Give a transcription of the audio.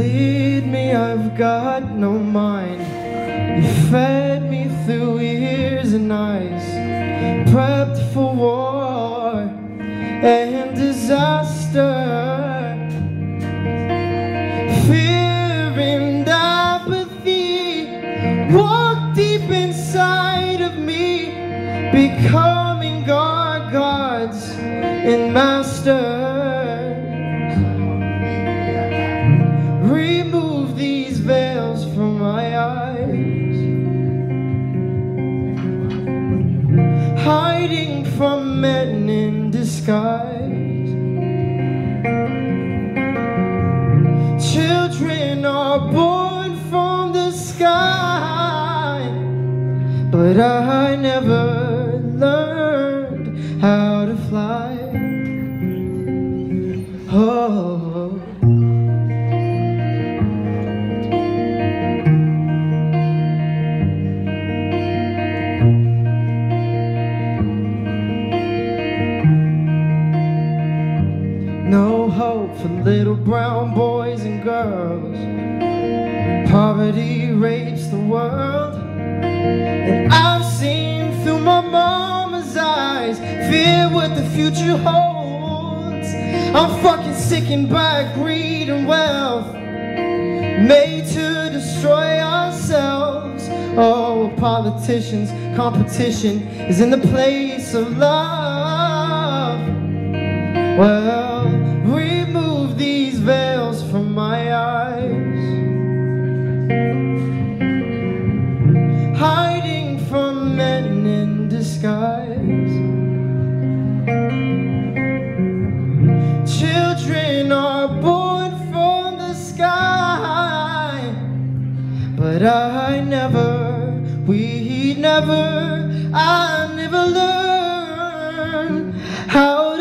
you've got no mind. You fed me through years and nights, prepped for war and disaster. Fear and apathy walk deep inside of me, becoming God, gods and masters. Hiding from men in disguise. Children are born from the sky, but I never learned how to fly. Oh. For little brown boys and girls. Poverty rapes the world. And I've seen through my mama's eyes fear what the future holds. I'm fucking sickened by greed and wealth made to destroy ourselves. Oh, politicians, competition is in the place of love. Well, eyes. Hiding from men in disguise. Children are born from the sky. But I never, we never, I never learned how